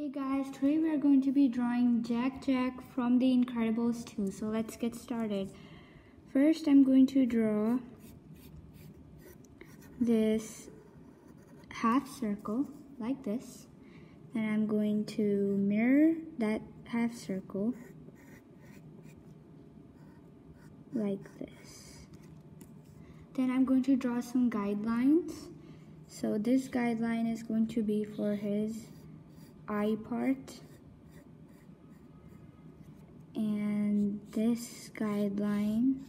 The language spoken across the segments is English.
Hey guys, today we are going to be drawing Jack Jack from The Incredibles 2. So let's get started. First, I'm going to draw this half circle like this. And I'm going to mirror that half circle like this. Then I'm going to draw some guidelines. So this guideline is going to be for his eye part. And this guideline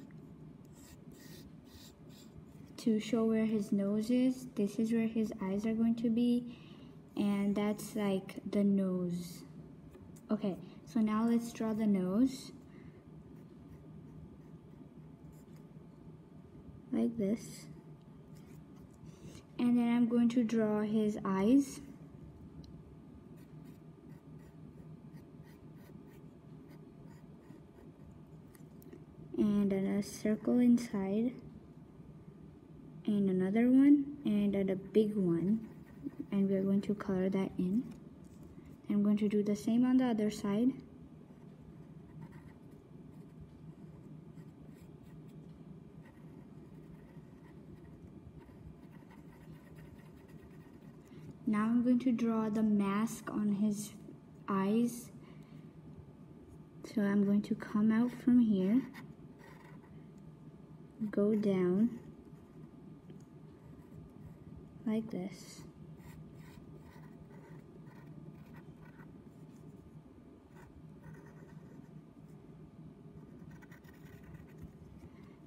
to show where his nose is. This is where his eyes are going to be. And that's like the nose. Okay so now let's draw the nose. Like this. And then I'm going to draw his eyes and a circle inside and another one and a big one and we're going to color that in. I'm going to do the same on the other side. Now I'm going to draw the mask on his eyes. So I'm going to come out from here go down like this.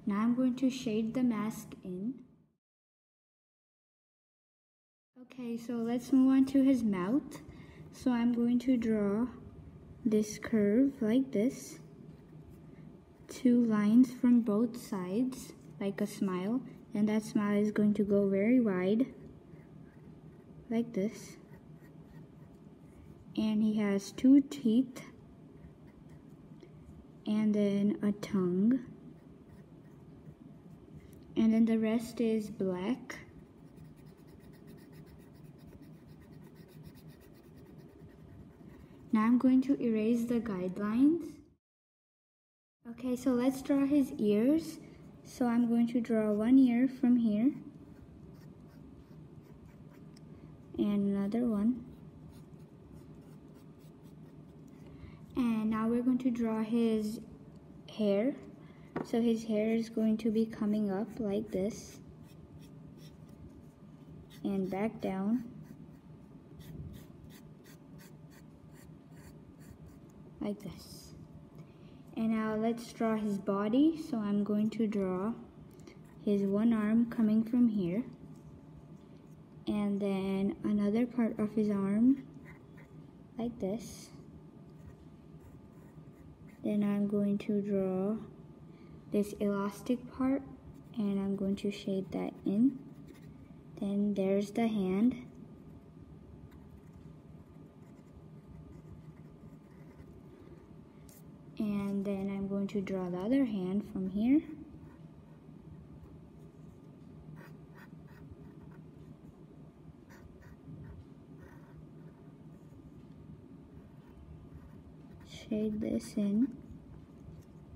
Now I'm going to shade the mask in. Okay, so let's move on to his mouth. So I'm going to draw this curve like this two lines from both sides like a smile and that smile is going to go very wide like this. And he has two teeth and then a tongue. And then the rest is black. Now I'm going to erase the guidelines Okay, so let's draw his ears. So I'm going to draw one ear from here. And another one. And now we're going to draw his hair. So his hair is going to be coming up like this. And back down. Like this. And now let's draw his body. So I'm going to draw his one arm coming from here. And then another part of his arm like this. Then I'm going to draw this elastic part and I'm going to shade that in. Then there's the hand. And then I'm going to draw the other hand from here. Shade this in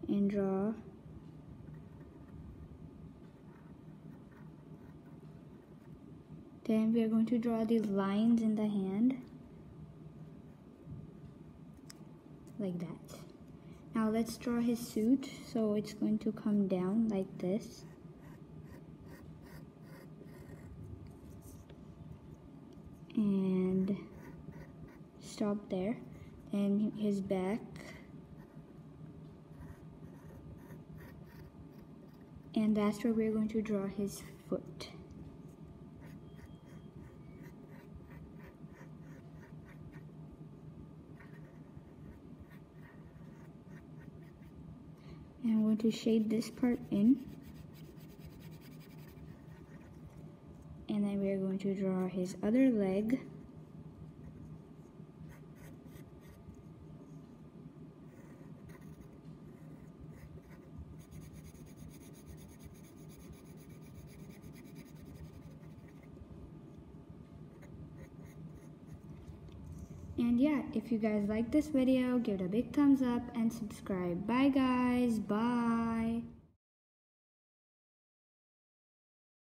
and draw then we are going to draw these lines in the hand. Like that now let's draw his suit. So it's going to come down like this. And stop there. And his back. And that's where we're going to draw his foot. And I'm going to shade this part in. And then we're going to draw his other leg And yeah, if you guys like this video, give it a big thumbs up and subscribe. Bye guys. Bye.